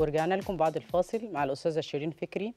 ورجعنا لكم بعد الفاصل مع الأستاذة شيرين فكري.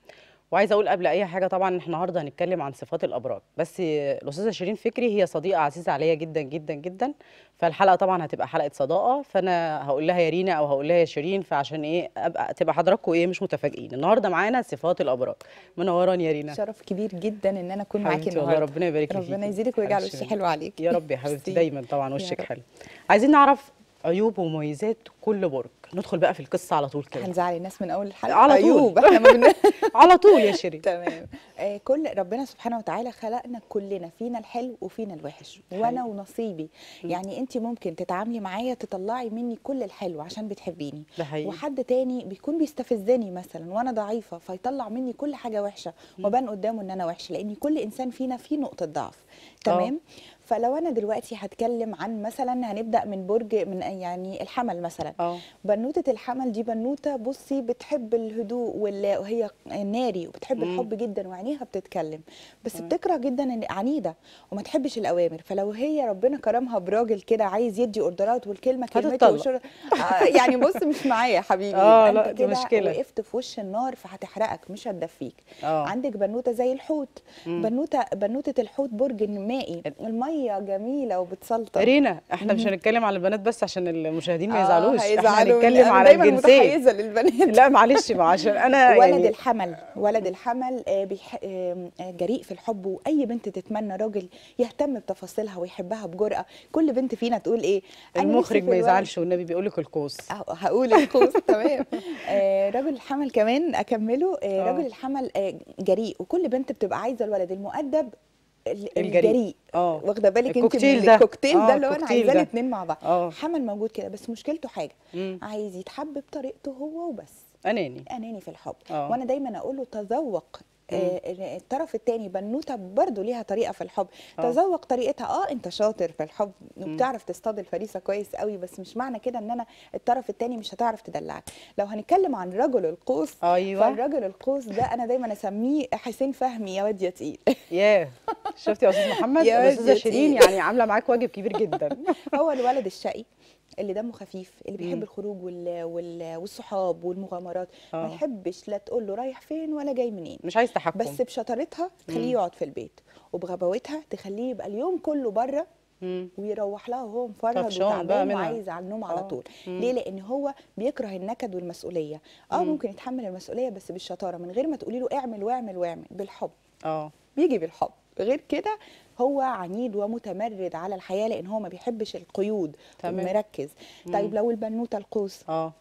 وعايزه أقول قبل أي حاجة طبعا إحنا النهارده هنتكلم عن صفات الأبراج. بس الأستاذة شيرين فكري هي صديقة عزيزة عليا جدا جدا جدا. فالحلقة طبعا هتبقى حلقة صداقة. فأنا هقول لها يا رينا أو هقول لها يا شيرين فعشان إيه أبقى تبقى حضراتكم إيه مش متفاجئين. النهارده معانا صفات الأبراج. منوراني يا رينا. شرف كبير جدا إن أنا أكون معاكي النهارده. ربنا يبارك لك ربنا. يزيدك ويجعل وشي. حلو عليك. يا رب يا حبيبتي. دايما طبعا وشك. حلو. عايزين نعرف عيوب ومميزات كل برج. ندخل بقى في القصة على طول كده. هنزعل الناس من أول الحلقة. على طول. إحنا ما بن... على طول يا شيرين. تمام. آه كل ربنا سبحانه وتعالى خلقنا كلنا فينا الحلو وفينا الوحش. وأنا. ونصيبي. يعني انت ممكن تتعاملي معايا تطلعي مني كل الحلو عشان بتحبيني. وحد تاني بيكون بيستفزني مثلا وأنا ضعيفة فيطلع مني كل حاجة وحشة وبان قدامه إن أنا وحشة لأن كل إنسان فينا فيه نقطة ضعف. تمام؟ فلو أنا دلوقتي هتكلم عن مثلا هنبدأ من برج من يعني الحمل مثلا. آه. بنوتة الحمل دي بنوتة بصي بتحب الهدوء وهي ناري وبتحب مم. الحب جدا وعينيها بتتكلم. بس تمام. بتكره جدا عنيدة وما تحبش الأوامر. فلو هي ربنا كرمها براجل كده عايز يدي أوردرات والكلمة كلمته هتتطلق. والشر... آه يعني بص مش معايا يا حبيبي. يبقى لا، دي كده مشكلة. وقفت في وش النار فهتحرقك مش هتدفيك. آه. عندك بنوتة زي الحوت. مم. بنوتة بنوتة الحوت برج مائي المية جميلة وبتسلطن رينا إحنا مش هنتكلم على البنات بس عشان المشاهدين ما آه، يزعلوش. إحنا هنتكلم على دايما الجنسية. متحيزة للبنات. لا معلش ما عشان أنا ولد يعني الحمل. ولد الحمل آه، بيح... آه، آه، جريء في الحب. وأي بنت تتمنى راجل يهتم بتفاصيلها ويحبها بجرأة. كل بنت فينا تقول إيه؟ المخرج ما يزعلش والنبي بيقول لك القوس. هقول القوس تمام. رجل الحمل كمان أكمله. رجل الحمل جريء. وكل بنت بتبقى عايزة الولد المؤدب ال- الجريء. آه. واخده بالك انت الكوكتيل من ده. الكوكتيل آه، ده اللي هو أنا عايزاه. الاثنين مع بعض. آه. حمل موجود كده بس مشكلته حاجة. مم. عايز يتحب بطريقته هو وبس. أناني. أناني في الحب. آه. وأنا دايما أقول له تذوق الطرف الثاني بنوتة برضه ليها طريقة في الحب. آه. تذوق طريقتها. آه أنت شاطر في الحب وبتعرف تصطاد الفريسة كويس قوي بس مش معنى كده إن أنا الطرف الثاني مش هتعرف تدلعك. لو هنتكلم عن رجل القوس أيوه. فالرجل القوس ده أنا دايما أسميه حسين فهمي يا واد يا تقيل. ياه. شفتي يا أستاذ محمد؟ يا الاستاذه واد شيرين يعني عاملة معاك واجب كبير جدا. هو الولد الشقي. اللي دمه خفيف اللي بيحب مم. الخروج وال... وال... والصحاب والمغامرات ما آه يحبش لا تقول له رايح فين ولا جاي منين مش عايز تحكم بس بشطارتها تخليه. يقعد في البيت وبغباوتها تخليه يبقى اليوم كله بره. ويروح لها وهو مفرهد وتعبان. وعايز على النوم على آه طول مم. ليه لأن هو بيكره النكد والمسؤولية آه مم. ممكن يتحمل المسؤولية بس بالشطارة من غير ما تقولي له اعمل واعمل واعمل بالحب آه بيجي بالحب غير كده هو عنيد ومتمرد على الحياة لأن هو ما بيحبش القيود تمام. مركز طيب لو البنوتة القوس آه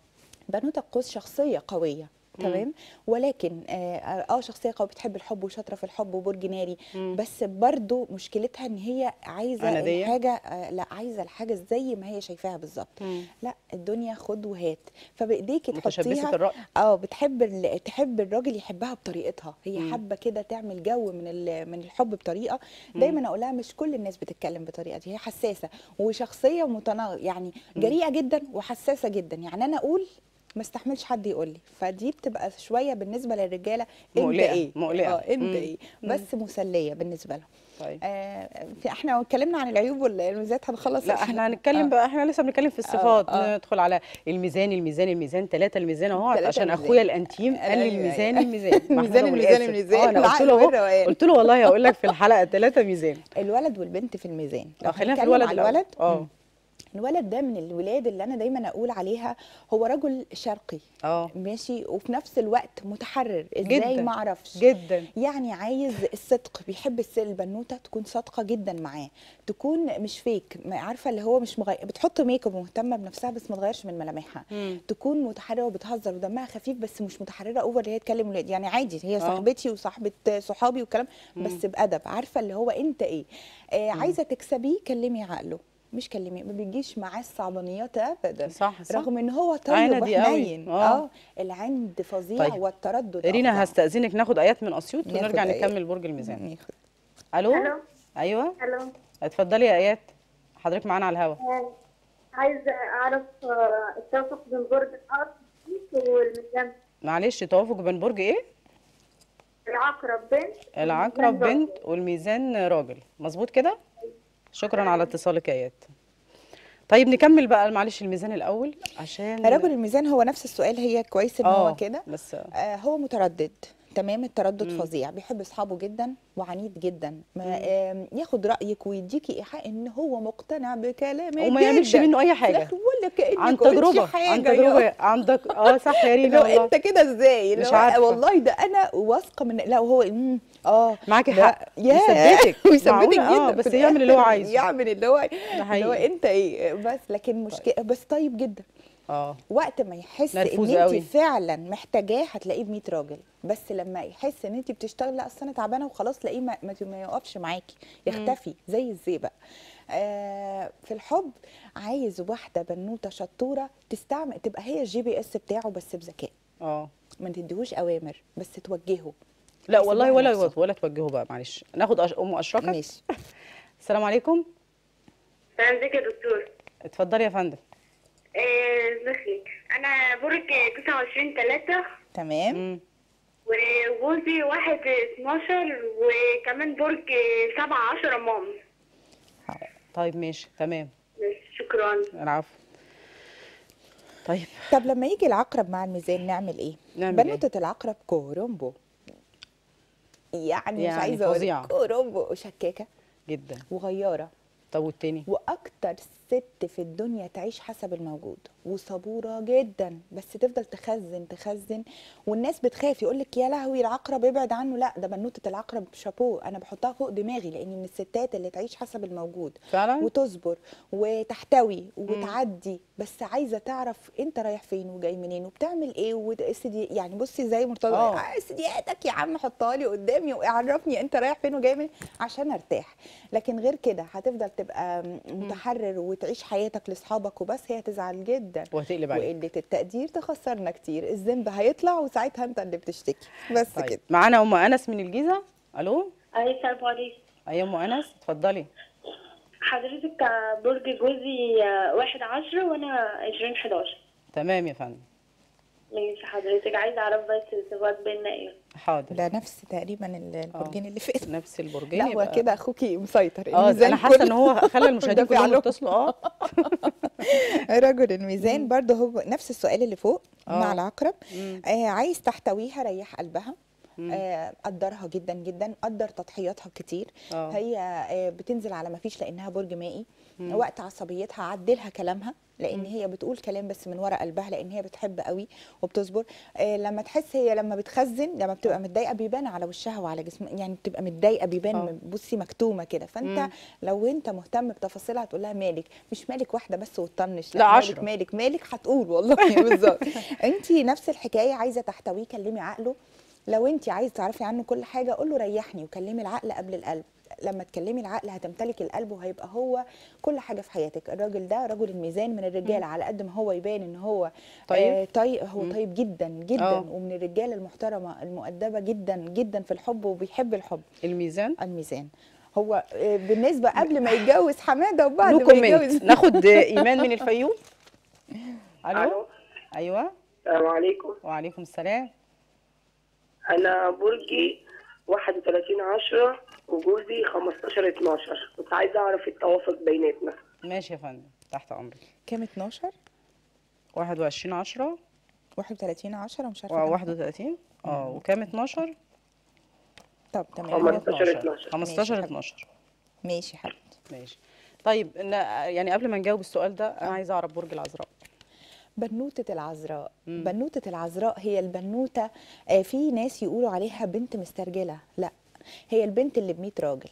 بنوته القوس شخصية قوية. تمام ولكن آه آه، شخصية قوية بتحب الحب وشاطرة في الحب وبرج ناري. بس برضو مشكلتها إن هي عايزة؟ الحاجة آه، لا عايزة الحاجة زي ما هي شايفاها بالظبط. لا الدنيا خد وهات فبايديكي تحطيها آه بتحب تحب الراجل يحبها بطريقتها هي. حابة كده تعمل جو من من الحب بطريقة. دايما أقول لها مش كل الناس بتتكلم بطريقه دي هي حساسة وشخصية متنا يعني. جريئة جدا وحساسة جدا يعني أنا أقول ما استحملش حد يقول لي فدي بتبقى شوية بالنسبة للرجالة انت إيه مقلقة. آه انت مم. إيه مم. بس مسلية بالنسبة لهم طيب آه إحنا اتكلمنا عن العيوب ولا الميزات هنخلص لا إحنا هنتكلم آه. بقى إحنا لسه بنتكلم في الصفات آه. ندخل على الميزان الميزان الميزان ثلاثة الميزان اهو عشان الميزان. أخويا الأنتيم قال لي أيوة، الميزان أيوة. الميزان الميزان الميزان القاسم. الميزان آه أنا قلت له. قلت له والله هقول لك في الحلقة ثلاثة ميزان الولد والبنت في الميزان آه خلينا في الولد. الولد آه مم. الولد ده من الولاد اللي أنا دايما أقول عليها هو رجل شرقي آه. ماشي؟ وفي نفس الوقت متحرر إزاي. ما أعرفش. جدا. يعني عايز الصدق بيحب البنوتة تكون صادقة جدا معاه تكون مش fake عارفة اللي هو مش مغير بتحط make up ومهتمة بنفسها بس ما تغيرش من ملامحها. تكون متحررة وبتهزر ودمها خفيف بس مش متحررة over اللي هي تكلم ولاد. يعني عادي هي آه. صاحبتي وصاحبة صحابي والكلام بس بأدب. عارفة اللي هو أنت إيه؟ آه عايزة تكسبيه كلمي عقله. مش كلمي ما بيجيش معاه الصعبانيات ابدا صح صح. رغم إن هو طيب. وحنين آه. آه العند فظيع طيب. والتردد. رينا هستأذنك. ناخد آيات من أسيوط ناخد ونرجع آيات. نكمل برج الميزان. ناخد. ألو؟ ألو. أيوه. ألو. اتفضلي يا آيات. حضرتك معانا على الهوا. آه، عايزة أعرف آه، التوافق بين برج الأرض والميزان. معلش توافق بين برج إيه؟ العقرب بنت العقرب بنت والميزان راجل. مظبوط كده؟ شكرا على اتصالك يا ايات طيب نكمل بقى معلش الميزان الأول عشان رجل الميزان هو نفس السؤال هي كويس إن هو آه، كده. بس آه هو متردد. تمام؟ التردد مم. فظيع. بيحب أصحابه جدا وعنيد جدا. ما ياخد رأيك ويديكي إيحاء إن هو مقتنع بكلامك وما يعملش. منه أي حاجة. ولا كانك عن تجربة حاجة عن تجربه عندك آه صح يا رينا لو أنت كده إزاي؟ مش لو عارفة. والله ده أنا واثقة من لا وهو آه معاكي حق. يثبتك. ويثبتك معقولة؟ جدا بس يعمل اللي هو عايزه. يعمل اللي هو اللي هو أنت إيه بس لكن مشكلة بس طيب جدا. آه. وقت ما يحس إن انت قوي. فعلا محتاجاه هتلاقيه ب 100 راجل. بس لما يحس إن انت بتشتغلي لأ أصل أنا تعبانة وخلاص تلاقيه ما, ما يقفش معاكي. يختفي زي الزئبق آه في الحب عايز واحدة بنوتة شطورة تستعمل تبقى هي ال GPS بتاعه بس بذكاء. آه. ما تديهوش أوامر بس توجهه. لا والله ولا نفسه. ولا توجهه بقى معلش. ناخد أش... أم اشرفه ماشي. السلام عليكم. السلام عليكم يا دكتور اتفضلي يا فندم. آه، ازيك أنا برج 29 3 تمام. وجوزي واحد 12 وكمان برج 7 10 تمام طيب ماشي. تمام. شكرا. العفو. طيب. طب لما يجي العقرب مع الميزان نعمل إيه؟ نعمل إيه؟ بنوتة العقرب كورومبو يعني, مش يعني عايزة أقول. كورومبو شكاكة. جدا. وغيارة. طب والتاني؟ وأكتر ست في الدنيا تعيش حسب الموجود وصبورة جدا بس تفضل تخزن تخزن والناس بتخاف يقول لك يا لهوي العقرب ابعد عنه. لا ده بنوتة العقرب شابو أنا بحطها فوق دماغي لأن من الستات اللي تعيش حسب الموجود. فعلا؟ وتصبر وتحتوي وتعدي بس عايزة تعرف أنت رايح فين وجاي منين وبتعمل إيه وسدي يعني بصي زي مرتضى آه. آه، سدياتك يا عم حطها لي قدامي وعرفني أنت رايح فين وجاي منين عشان أرتاح. لكن غير كده هتفضل تبقى متحرر وتعيش حياتك لاصحابك وبس هي هتزعل جدا. وهتقلب عليك. وقله التقدير تخسرنا كتير. الذنب هيطلع وساعتها أنت اللي بتشتكي. بس طيب. كده. معانا أم أنس من الجيزة؟ ألو؟ أي السلام عليكم. أي أم أنس؟ اتفضلي. حضرتك برج جوزي واحد عشرة وأنا عشرين حداشر. تمام يا فندم. ماشي حضرتك عايزة أعرف بس الصفات بينا إيه؟ حاضر. ده نفس تقريبا البرجين اللي فاتوا نفس البرجين لا هو كده أخوكي مسيطر. آه أنا حاسة إن هو خلى المشاهدين كلهم له. يتصلوا. آه. رجل الميزان برضه هو نفس السؤال اللي فوق آه. مع العقرب. مم. آه عايز تحتويها ريح قلبها. آه قدرها جدا جدا قدر تضحياتها كتير. آه. هي آه بتنزل على ما فيش لأنها برج مائي. مم. وقت عصبيتها عدلها كلامها لأن هي بتقول كلام بس من ورا قلبها لأن هي بتحب قوي وبتصبر. آه لما تحس هي لما بتخزن لما بتبقى متضايقة بيبان على وشها وعلى جسمها يعني بتبقى متضايقة بيبان. بصي مكتومة كده. فأنت مم. لو أنت مهتم بتفاصيلها هتقول لها مالك؟ مش مالك واحدة بس وتطنش لا، مالك عشرة. مالك مالك هتقول والله. بالظبط. انت نفس الحكاية عايزة تحتويه كلمي عقله. لو انت عايزة تعرفي عنه كل حاجة قول له ريحني وكلمي العقل قبل القلب. لما تكلمي العقل هتمتلك القلب وهيبقى هو كل حاجة في حياتك. الراجل ده رجل الميزان من الرجاله على قد ما هو يبان إن هو طيب. آه طيب؟ هو طيب جدا جدا. آه. ومن الرجاله المحترمة المؤدبة جدا جدا في الحب وبيحب الحب. الميزان؟ الميزان. هو آه، بالنسبة قبل ما يتجوز حمادة وبعد ما يتجوز. ناخد إيمان من الفيوم. ألو. أيوه. السلام عليكم. وعليكم السلام. أنا برجي 31 10 وجوزي 15 12 كنت عايزة أعرف التوافق بيناتنا. ماشي يا فندم. تحت أمرك. كام 12 21 10 31 10 مش كام. 31 آه وكام 12 طب تمام 15 12 12. 15 ماشي. 12 ماشي حبيبتي ماشي. طيب يعني قبل ما نجاوب السؤال ده أنا عايزة أعرف برج العذراء. بنوتة العذراء. مم. بنوتة العذراء هي البنوتة آه، في ناس يقولوا عليها بنت مسترجلة. لا هي البنت اللي بميت راجل.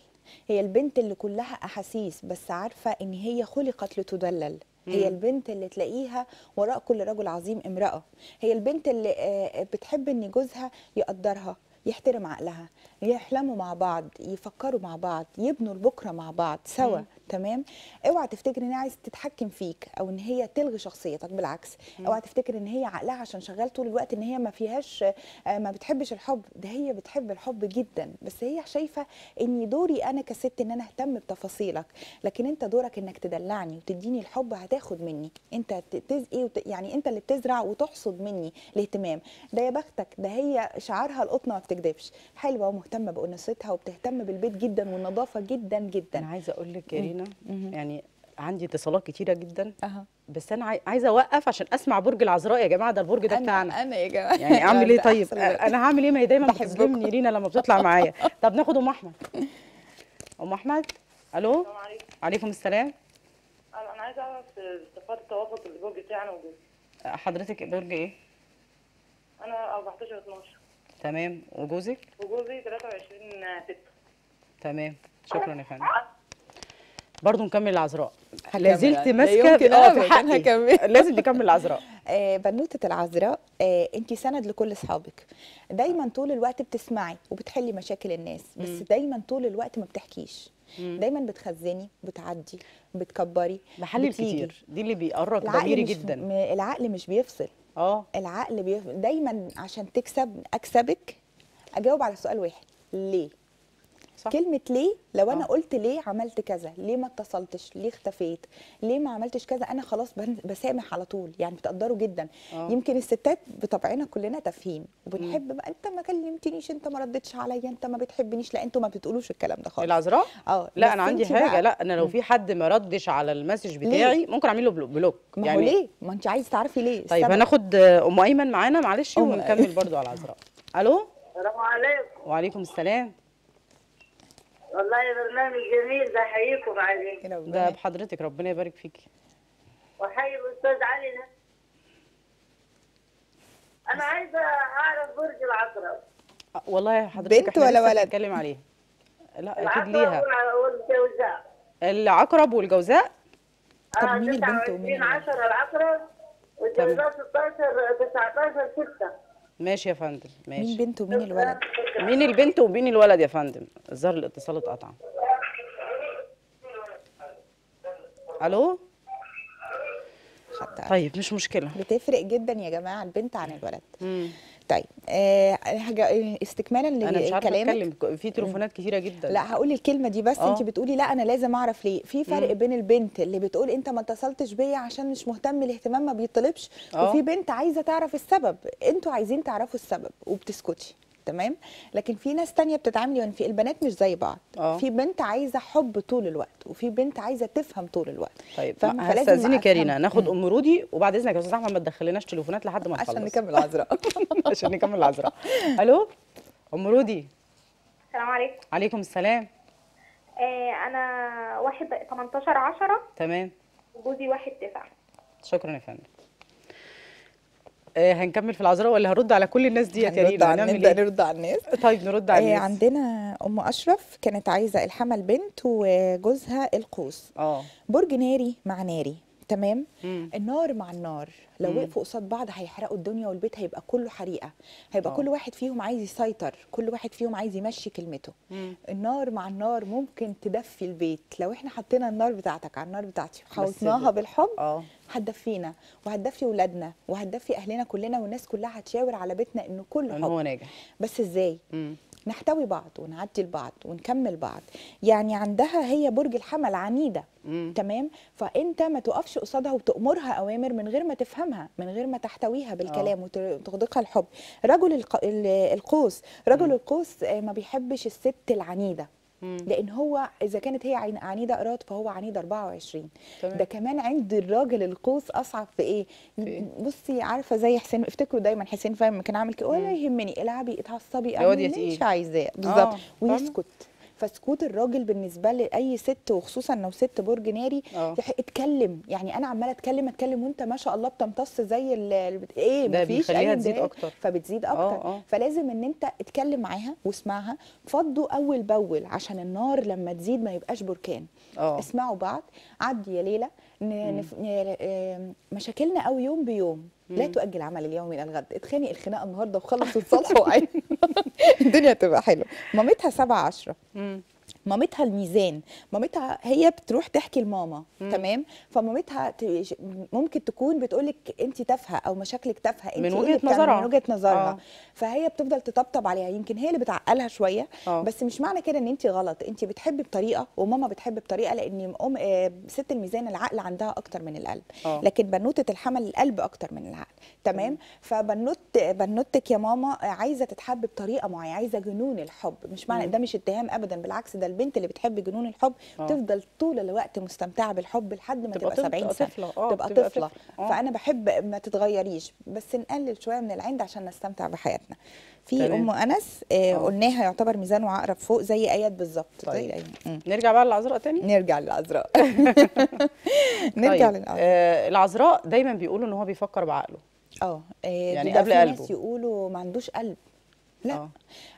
هي البنت اللي كلها أحاسيس بس عارفة إن هي خلقت لتدلل. هي البنت اللي تلاقيها وراء كل رجل عظيم امرأة. هي البنت اللي آه، بتحب إن جوزها يقدرها. يحترم عقلها يحلموا مع بعض يفكروا مع بعض يبنوا لبكره مع بعض سوا تمام؟ اوعى تفتكر إن هي عايزة تتحكم فيك أو إن هي تلغي شخصيتك بالعكس. اوعى تفتكر إن هي عقلها عشان شغال طول الوقت إن هي ما فيهاش آه، ما بتحبش الحب. ده هي بتحب الحب جدا بس هي شايفة إن دوري أنا كست إن أنا أهتم بتفاصيلك. لكن أنت دورك إنك تدلعني وتديني الحب هتاخد مني. أنت تزقي وت... يعني أنت اللي بتزرع وتحصد مني الاهتمام. ده يا بختك ده هي شعارها القطنه بتكدبش. حلوة ومهتمة بانوثتها وبتهتم بالبيت جدا والنظافة جدا أنا جدا عايزة أقول لك يا رينا يعني عندي اتصالات كتيرة جدا أها. بس أنا عاي- عايزة أوقف عشان أسمع برج العذراء يا جماعة ده البرج ده بتاعنا. أنا أنا يا جماعة. يعني أعمل إيه طيب. أنا هعمل إيه؟ ما هي دايما. بتظلمني لينا لما بتطلع معايا. طب ناخد أم أحمد. أم أحمد؟ ألو؟ السلام عليكم. عليكم السلام. أنا أنا عايزة أعرف صفات التوافق الزوج بتاعي أنا وجوزي حضرتك برج إيه؟ أنا 14 12 تمام. وجوزك؟ وجوزي 23 6 تمام. شكرا يا فندم. برضه نكمل العذراء. لا زلت ماسكة آه في حقي. لازم نكمل العذراء. آه، بنوتة العذراء آه، انت سند لكل اصحابك. دايما طول الوقت بتسمعي وبتحلي مشاكل الناس بس دايما طول الوقت ما بتحكيش. دايما بتخزني بتعدي بتكبري بحلل. كتير. دي اللي بيقرب ضميري جدا. م- العقل مش بيفصل. آه. العقل بيف... دايما عشان تكسب أكسبك أجاوب على سؤال واحد. ليه؟ صح؟ كلمة ليه؟ لو أنا آه. قلت ليه عملت كذا؟ ليه ما اتصلتش؟ ليه اختفيت؟ ليه ما عملتش كذا؟ أنا خلاص بسامح على طول يعني بتقدروا جدا. آه. يمكن الستات بطبعنا كلنا تافهين. وبنحب بقى أنت ما كلمتنيش أنت ما ردتش عليا أنت ما بتحبنيش لا أنتوا ما بتقولوش الكلام ده خالص. العذراء؟ آه لا أنا عندي انت حاجة. بقى- لا أنا لو في حد ما ردش على ال message بتاعي ممكن أعمل له blo- block. ما هو ليه؟ ما أنت عايز تعرفي ليه؟ طيب السبب. هناخد أم أيمن معانا معلش ونكمل برضو على العذراء. ألو؟ السلام عليكم. وعليكم السلام. والله برنامج جميل بحييكم عليه. ده بحضرتك ربنا يبارك فيكي. وحي الأستاذ علي ده أنا عايزة أعرف برج العذراء. آه، والله حضرتك بنت ولا ولد؟ بنتكلم عليها لا أكيد ليها. والجوزاء. العقرب والجوزاء؟ طب آه، مين البنت ومين 29 الولد؟ 10 العقرب والجوزاء 16 19 6 ماشي يا فندم مين ماشي بنت ومين الولد؟ مين البنت ومين الولد يا فندم؟ الظاهر الاتصال اتقطع. ألو؟ طيب مش مشكلة. بتفرق جدا يا جماعة البنت عن الولد. مم. طيب آه استكمالا أنا مش عارفة أتكلم. في تليفونات كتيرة جدا. لا هقول الكلمة دي بس. آه. انت بتقولي لا أنا لازم أعرف ليه. في فرق بين البنت اللي بتقول أنت ما اتصلتش بيا عشان مش مهتم الاهتمام ما بيطلبش آه. وفي بنت عايزة تعرف السبب. أنتوا عايزين تعرفوا السبب وبتسكتي. تمام؟ لكن في ناس تانية بتتعاملي يعني في البنات مش زي بعض. آه. في بنت عايزة حب طول الوقت وفي بنت عايزة تفهم طول الوقت. طيب فاهمة؟ ما- فلازم هستأذنك يا أفهم. رينا. ناخد أم رودي وبعد إذنك يا أستاذ أحمد ما تدخلناش تليفونات لحد ما نخلص. عشان نكمل عذراء عشان نكمل العذراء. ألو؟ أم رودي. السلام عليكم. عليكم السلام. آه أنا واحد 18 10 تمام. وجوزي واحد 9 شكرا يا فندم. هنكمل في العذراء ولا هرد على كل الناس ديت؟ يا رينا هنعمل نبدا إيه؟ نرد على الناس. طيب نرد على آه الناس. عندنا أم أشرف كانت عايزة الحمل بنت وجوزها القوس. آه. برج ناري مع ناري. تمام؟ مم. النار مع النار. لو مم. وقفوا قصاد بعض هيحرقوا الدنيا والبيت هيبقى كله حريقة. هيبقى آه. كل واحد فيهم عايز يسيطر كل واحد فيهم عايز يمشي كلمته. مم. النار مع النار ممكن تدفي البيت. لو إحنا حطينا النار بتاعتك على النار بتاعتي وحوطناها بالحب آه. هتدفينا. وهتدفي ولادنا. وهتدفي أهلنا كلنا والناس كلها هتشاور على بيتنا إنه كله ان هو حب ناجح. بس إزاي؟ مم. نحتوي بعض ونعدي لبعض ونكمل بعض. يعني عندها هي برج الحمل عنيدة مم. تمام؟ فأنت ما تقفش قصادها وتأمرها أوامر من غير ما تفهمها من غير ما تحتويها بالكلام وت- وتغدقها الحب. رجل الق... ال- القوس رجل القوس آه، ما بيحبش الست العنيدة. لأن هو إذا كانت هي عن- عنيدة ايراد فهو عنيد 24 تمام. ده كمان عند الراجل القوس أصعب في إيه في إيه؟ بصي عارفة زي حسين افتكروا دايما حسين فاهم كان عامل كده ولا يهمني العبي اتعصبي اعملي مش. عايزاه بالظبط آه،؟ ويسكت فسكوت الراجل بالنسبة لأي ست وخصوصا لو ست برج ناري يح- اتكلم. يعني أنا عمالة أتكلم أتكلم وأنت ما شاء الله بتمتص زي إيه ده مفيش بيخليها أي تزيد. أكتر. فبتزيد آه، أكتر. آه. فلازم إن أنت اتكلم معاها واسمعها. فضوا أول بأول عشان النار لما تزيد ما يبقاش بركان. آه. اسمعوا بعض. عدي يا ليلى. مشاكلنا قوي يوم بيوم. لا تؤجل عمل اليوم إلى الغد. اتخانق الخناقة النهارده وخلص الصلح وعين الدنيا تبقى حلوة. مامتها سبعة عشرة. مم. مامتها الميزان مامتها هي بتروح تحكي لماما مم. تمام فمامتها ممكن تكون بتقولك انت تافهة أو مشاكلك تافهة انت من بتعمليه؟ نظرها. من وجهة نظرها آه. فهي بتفضل تطبطب عليها يمكن هي اللي بتعقلها شوية آه. بس مش معنى كده إن انت غلط انت بتحبي بطريقة وماما بتحب بطريقة لأن أم آه، ست الميزان العقل عندها أكتر من القلب آه. لكن بنوتة الحمل القلب أكتر من العقل تمام فبنوت بنوتك يا ماما عايزة تتحب بطريقة معينة عايزة جنون الحب مش معنى مم. ده مش اتهام ابدا بالعكس ده البنت اللي بتحب جنون الحب آه. تفضل طول الوقت مستمتعة بالحب لحد ما تبقى تبقى طفل- 70 سنة طفلة، آه، تبقى بتبقى طفلة آه. فأنا بحب ما تتغيريش بس نقلل شوية من العند عشان نستمتع بحياتنا في. أم أنس آه آه. قلناها يعتبر ميزان وعقرب فوق زي ايات بالظبط طيب. زي الأيام. نرجع بقى للعذراء تاني نرجع للعذراء نرجع طيب. للعذراء آه العذراء دايما بيقولوا إن هو بيفكر بعقله آه آه، يعني قبل قلبه. ناس يقولوا ما عندوش قلب لا آه.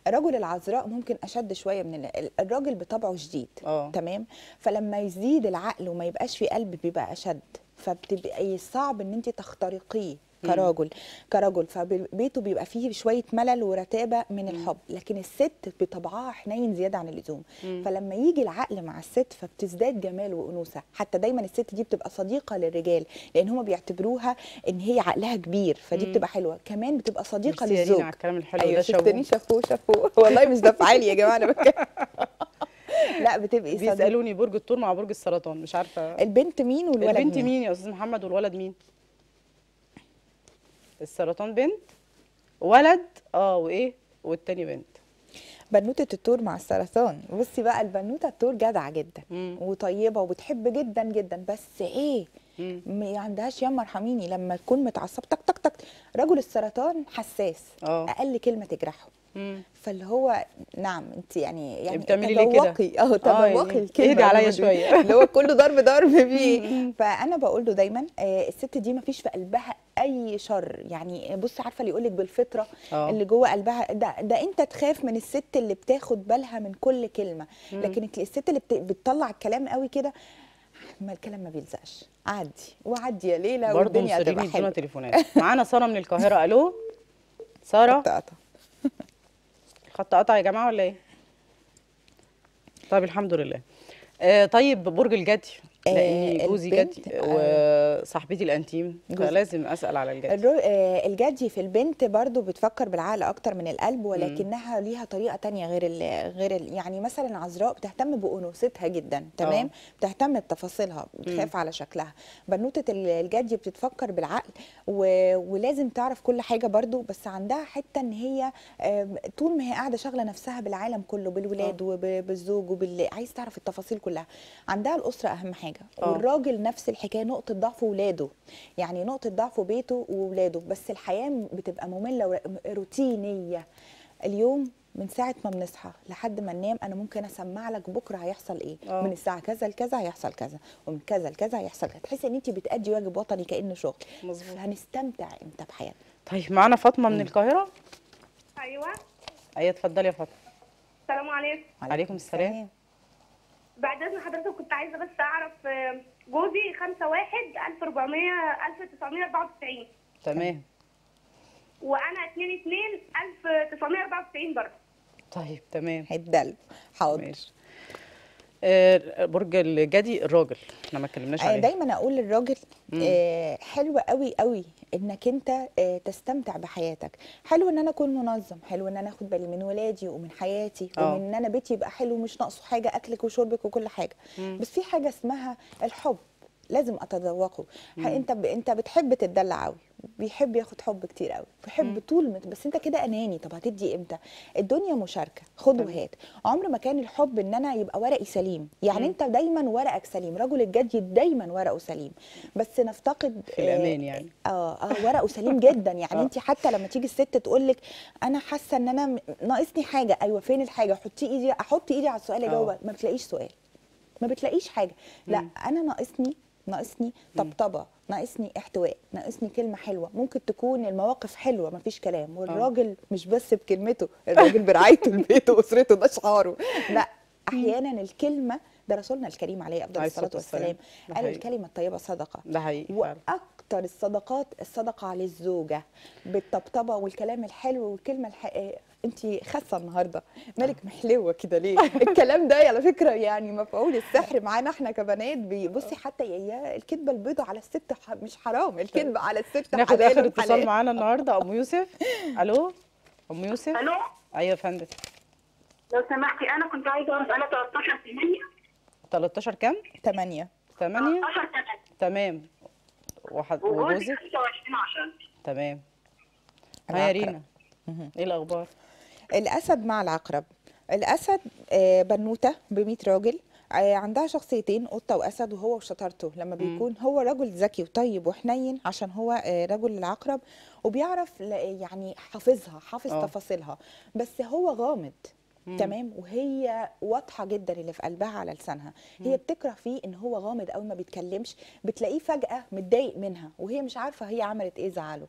الرجل العذراء ممكن أشد شوية من ال- الراجل بطبعه شديد آه. تمام فلما يزيد العقل وما يبقاش في قلب بيبقى أشد فبتبقى صعب إن انت تخترقيه كراجل كرجل فبيته بيبقى فيه شوية ملل ورتابة من الحب. لكن الست بطبعها حنين زيادة عن اللزوم. فلما يجي العقل مع الست فبتزداد جمال وأنوثة. حتى دايما الست دي بتبقى صديقة للرجال لأن هم بيعتبروها إن هي عقلها كبير. فدي بتبقى حلوة. كمان بتبقى صديقة للزوج. على الكلام الحلو أيوه ده شفتني؟ شافوه شافوه. والله مش ده فعالي يا جماعة أنا بتكلم لا بتبقي صديقة. بيسألوني برج الثور مع برج السرطان مش عارفة. البنت مين والولد البنت مين, مين يا أستاذ محمد والولد مين؟ السرطان بنت ولد آه وإيه؟ والتاني بنت. بنوتة التور مع السرطان. بصي بقى البنوتة التور جدعة جدا مم. وطيبة وبتحب جدا جدا. بس إيه. ما عندهاش ياما ارحميني. لما تكون متعصب تك تك تك رجل السرطان حساس. آه. أقل كلمة تجرحه. مم. فاللي هو نعم انت يعني يعني بتعملي ليه كده؟ آه تذوقي يعني الكلمة. اهدي عليا. شوية. اللي هو كله ضرب ضرب بيه. فأنا بقول له دايما آه الست دي ما فيش في قلبها أي شر. يعني بص عارفة اللي يقول لك بالفطرة آه. اللي جوه قلبها ده ده أنت تخاف من الست اللي بتاخد بالها من كل كلمة. لكن الست اللي بت- بتطلع الكلام قوي كده ما الكلام ما بيلزقش. عدي وعدي يا ليلى والدنيا هتبقى يدونا حلوة. تليفونات. معانا سارة من القاهرة. ألو؟ سارة. خط قطع يا جماعة ولا إيه؟ طيب الحمد لله. آه طيب برج الجدي. آه، لاني جوزي جدي آه. وصاحبتي الأنتيم. فلازم أسأل على الجدي. آه، الجدي في البنت برضو بتفكر بالعقل أكتر من القلب ولكنها ليها طريقة تانية غير ال... غير ال... يعني مثلا عذراء بتهتم بأنوثتها جدا تمام آه. بتهتم بتفاصيلها بتخاف على شكلها بنوتة ال- الجدي بتتفكر بالعقل و... ولازم تعرف كل حاجة برضو بس عندها حتة إن هي طول ما هي قاعدة شاغلة نفسها بالعالم كله بالولاد وبالزوج وبال عايز تعرف التفاصيل كلها عندها الأسرة أهم حاجة آه. والراجل نفس الحكاية نقطة ضعف ولاده. يعني نقطة ضعفه بيته وولاده. بس الحياة بتبقى مملة وروتينيه اليوم من ساعة ما بنصحى لحد ما ننام أنا ممكن أسمع لك بكرة هيحصل إيه. آه. من الساعة كذا لكذا هيحصل كذا. ومن كذا لكذا هيحصل كذا. تحسي إن أنت بتأدي واجب وطني كأنه شغل. مظبوط. هنستمتع إمتى بحياتنا. طيب معانا فاطمة من القاهرة؟ أيوه. أيوه اتفضلي يا فاطمة. السلام عليكم. عليكم السلام. بعد إذن حضرتك كنت عايزة بس أعرف جوزي 5 1 1400 1994 تمام. وأنا 2 2 1994 برضه. طيب تمام. هيتدل حاضر. ماشي. برج الجدي الراجل. إحنا ما اتكلمناش آه، عليه. دايما أقول للراجل آه حلو قوي قوي إنك أنت آه تستمتع بحياتك. حلو إن أنا أكون منظم حلو إن أنا آخد بالي من ولادي ومن حياتي آه. ومن إن أنا بيتي يبقى حلو مش ناقصه حاجة أكلك وشربك وكل حاجة. بس في حاجة اسمها الحب. لازم أتذوقه. أنت ب... أنت بتحب تتدلع قوي بيحب ياخد حب كتير قوي بيحب طول ما بس أنت كده أناني. طب هتدي إمتى؟ الدنيا مشاركة. خد وهات. عمر ما كان الحب إن أنا يبقى ورقي سليم. يعني أنت دايما ورقك سليم. رجل الجدي دايما ورقه سليم. بس نفتقد في الأمان يعني. آه آه ورقه سليم جدا. يعني آه. أنت حتى لما تيجي الست تقول لك أنا حاسة إن أنا ناقصني حاجة. أيوه فين الحاجة؟ حطي إيدي أحط إيدي على السؤال اجاوب آه. ما بتلاقيش سؤال. ما بتلاقيش حاجة. لا أنا ناقصني ناقصني طبطبة ناقصني احتواء ناقصني كلمة حلوة. ممكن تكون المواقف حلوة ما فيش كلام والراجل مش بس بكلمته الراجل برعايته لبيته واسرته ده شعاره لا أحيانا الكلمة ده رسولنا الكريم عليه أفضل الصلاة الصلاة والسلام. قال. الكلمة الطيبة صدقة. ده حقيقي. وأكتر الصدقات الصدقة على الزوجه بالطبطبة والكلام الحلو والكلمة الح... انت خاسة النهارده. مالك محلوة كده ليه؟ الكلام ده على فكرة يعني مفعول السحر معانا إحنا كبنات بي- بصي حتى يا- يا الكذبة البيضاء على الست مش حرام. الكذبة على الست ناخد آخر اتصال. معانا النهارده أم يوسف. ألو؟ أم يوسف؟ ألو؟ أيوه يا فندم. لو سمحتي أنا كنت عايزة اعرف أنا 13 8 13 كام؟ 8 8 13 8 تمام. وحد وجوزك؟ 25 10 تمام. ها يا العقرب. رينا. إيه الأخبار؟ الأسد مع العقرب. الأسد آه، بنوتة ب 100 راجل آه، عندها شخصيتين قطة وأسد وهو وشطارته. لما بيكون هو رجل ذكي وطيب وحنين عشان هو آه، رجل العقرب وبيعرف يعني حافظها حافظ آه. تفاصيلها. بس هو غامض. تمام؟ وهي واضحة جدا اللي في قلبها على لسانها. هي بتكره فيه إن هو غامض قوي ما بيتكلمش بتلاقيه فجأة متضايق منها وهي مش عارفة هي عملت إيه زعله.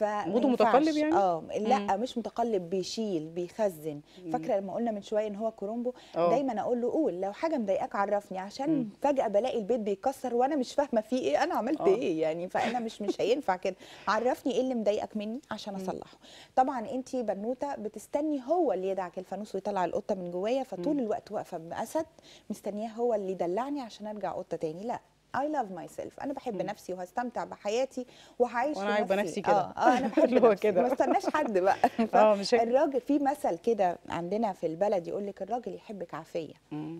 ينفعش. متقلب يعني؟ آه لأ مش متقلب بيشيل بيخزن. فاكرة لما قلنا من شوية إن هو كرومبو؟ آه. دايما أقول له قول لو حاجة مضايقاك عرفني عشان فجأة بلاقي البيت بيتكسر وأنا مش فاهمة فيه إيه أنا عملت آه. إيه يعني؟ فأنا مش مش هينفع كده. عرفني إيه اللي مضايقك مني عشان أصلحه. طبعا انت بنوتة بتستني هو اللي يدعك الفانوس ويطلع القطة من جوايا فطول الوقت واقفة بأسد مستنياه هو اللي يدلعني عشان أرجع قطة تاني. لا. I love myself أنا بحب نفسي وهستمتع بحياتي وهعيش وأنا في عايبة نفسي كده. آه, آه أنا بحب هو كده. ما استناش حد بقى آه، مش. الراجل في مثل كده عندنا في البلد يقول لك الراجل يحبك عافيه.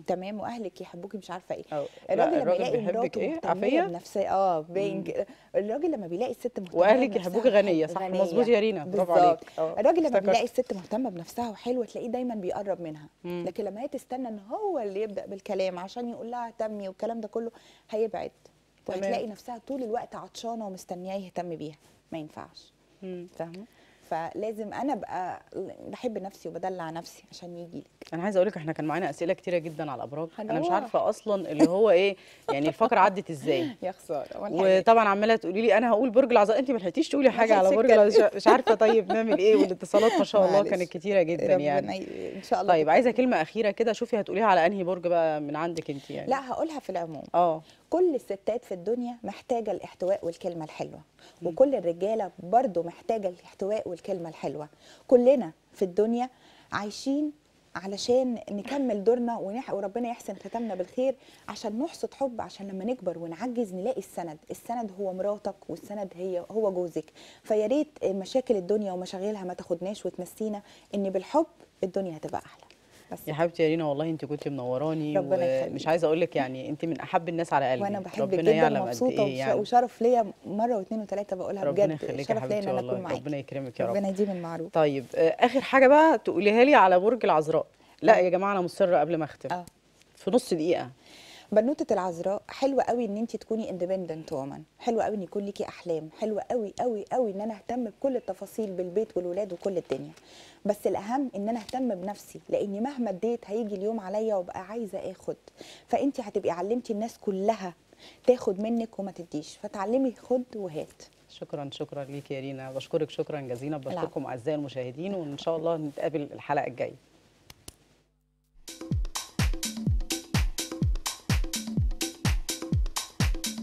تمام وأهلك يحبوكي مش عارفة إيه الراجل لما يلاقي مراته إيه؟ عافية؟ بنفسها آه كده. الراجل لما بيلاقي الست مهتمة وأهلك يحبوكي غنية صح. مظبوط يا رينا برافو. عليك آه، الراجل لما. بيلاقي الست مهتمة بنفسها وحلوة تلاقيه دايما بيقرب منها لكن لما هي تستنى إن هو اللي يبدأ بالكلام عشان يقول لها اهتمي والكلام ده كله هيبعد تمام. وهتلاقي نفسها طول الوقت عطشانة ومستنياه يهتم بيها. ما ينفعش. فاهمة؟ فلازم أنا أبقى بحب نفسي وبدلع نفسي عشان يجي لك. أنا عايزة أقول لك إحنا كان معانا أسئلة كتيرة جدا على الأبراج. أنا مش. عارفة أصلا اللي هو إيه يعني الفقرة عدت إزاي. يا خسارة. وطبعا عمالة تقولي لي أنا هقول برج العذراء انت ما لحقتيش تقولي حاجة على برج العذراء مش عارفة طيب نعمل إيه والاتصالات ما شاء الله. كانت كتيرة جدا يعني. إن شاء الله طيب عايزة كلمة أخيرة كده. شوفي هتقوليها على أنهي برج بقى من عندك انت يعني. لا هقولها في العموم. آه. كل الستات في الدنيا محتاجة الاحتواء والكلمة الحلوة. وكل الرجالة برضو محتاجة الاحتواء والكلمة الحلوة. كلنا في الدنيا عايشين علشان نكمل دورنا ونح... وربنا يحسن ختامنا بالخير عشان نحصد حب عشان لما نكبر ونعجز نلاقي السند. السند هو مراتك والسند هي هو جوزك. فيا ريت مشاكل الدنيا ومشاغلها ما تاخدناش وتنسينا إن بالحب الدنيا هتبقى أحلى. بس. يا حبيبتي يا رينا والله انت كنت منوراني ربنا. ومش عايزة أقول لك يعني انت من أحب الناس على قلبي. وأنا بحبك ربنا جدا يعلم ومبسوطة وش- يعني. وشرف ليا مرة واثنين وثلاثه بقولها ربنا بجد. يخليك يا حبيبتي والله. ربنا يكرمك يا رب. ربنا يديم المعروف. طيب آه، آخر حاجة بقى تقوليها لي على برج العذراء. لا يا جماعة أنا مصرة قبل ما أختم. آه. في نص دقيقة. بنوتة العذراء حلوة قوي إن انت تكوني اندبندنت وومن حلوة قوي إن يكون ليكي أحلام. حلوة قوي قوي قوي إن أنا أهتم بكل التفاصيل بالبيت والولاد وكل الدنيا. بس الأهم إن أنا أهتم بنفسي لأني مهما اديت هيجي اليوم عليا وأبقى عايزة آخد. فانت هتبقي علمتي الناس كلها تاخد منك وما تديش. فتعلمي خد وهات. شكرا شكرا ليك يا رينا. بشكرك شكرا جزيلا. بشكركم أعزائي المشاهدين وإن شاء الله نتقابل الحلقة الجاية.